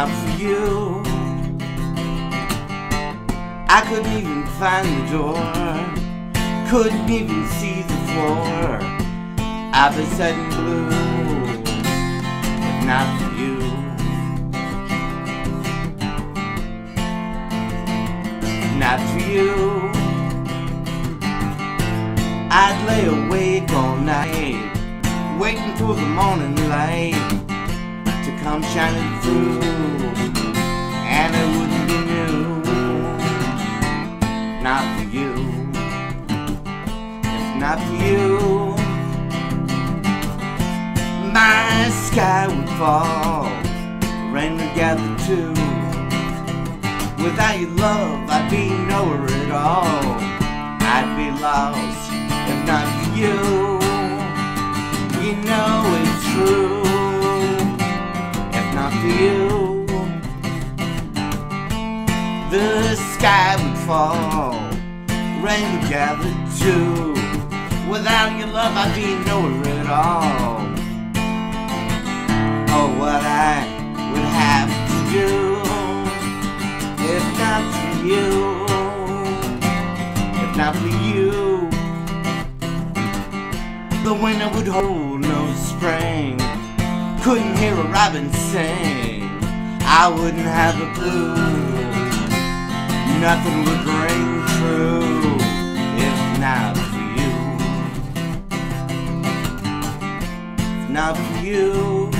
out for you. I couldn't even find the door, couldn't even see the floor. I've been sudden blue, but not for you. Not for you. I'd lay awake all night, waiting for the morning light come shining through, and it wouldn't be new. Not for you, if not for you, my sky would fall, rain would gather too. Without your love, I'd be nowhere for you, the sky would fall, rain would gather too. Without your love, I'd be nowhere at all. Oh, what I would have to do if not for you, if not for you. The winter would hold no spring. Couldn't hear a robin sing. I wouldn't have a clue. Nothing would ring true if not for you. Not for you.